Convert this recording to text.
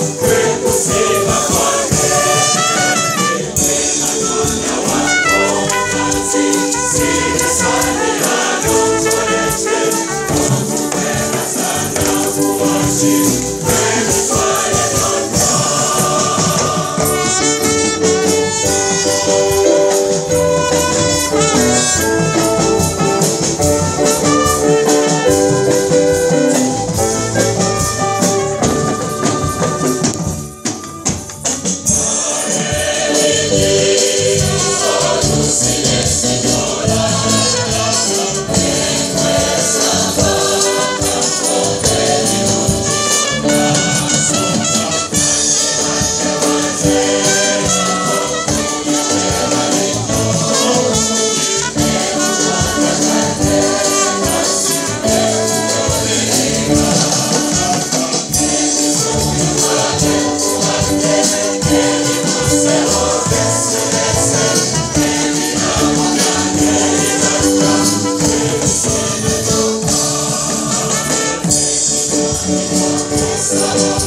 Vem por cima,